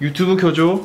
유튜브 켜줘.